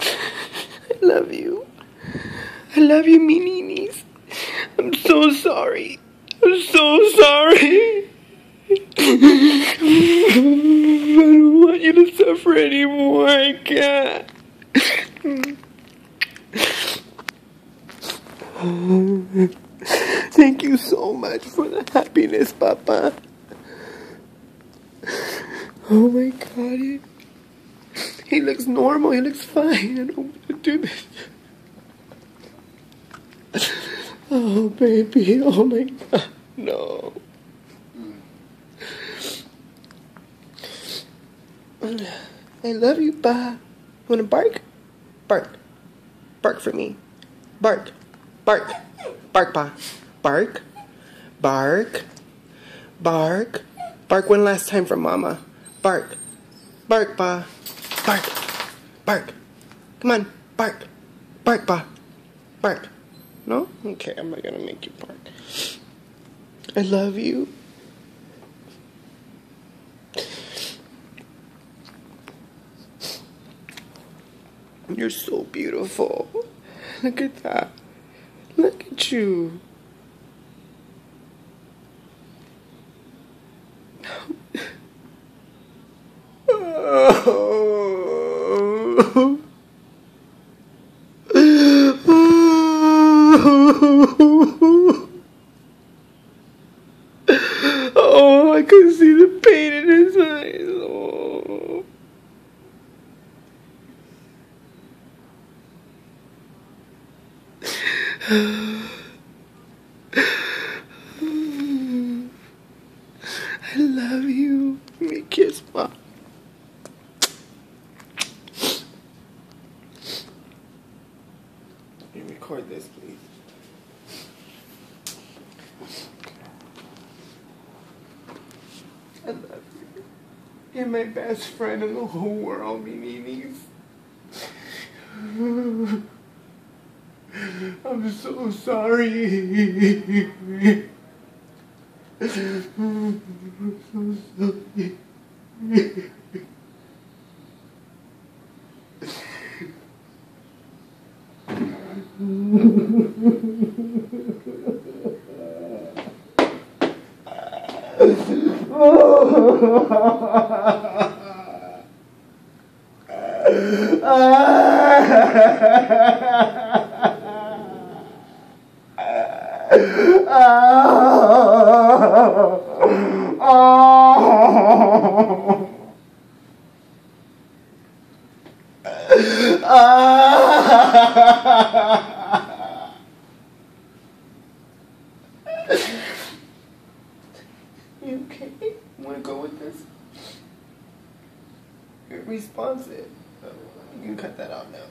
I love you. I love you, mininis. I'm so sorry. I'm so sorry. I don't want you to suffer anymore. I can't. Thank you so much for the happiness, Papa. Oh my god, he, looks normal, he looks fine. I don't want to do this. Oh, baby, oh my god, no. I love you, Pa. Wanna bark? Bark. Bark for me. Bark. Bark. Bark, Pa. Bark. Bark. Bark. Bark one last time for Mama. Bark. Bark, Pa. Bark. Bark. Come on. Bark. Bark, Pa. Bark. No? Okay, I'm not gonna make you bark. I love you. You're so beautiful. Look at that. Look at you. Oh. Oh, I could see the pain in his eyes. Oh. I love record this, please. I love you. You're my best friend in the whole world, me ninis. I'm so sorry. I'm so sorry. Ah! ah! ah! You okay? Wanna go with this? You're responsive. Oh, you can cut that out now.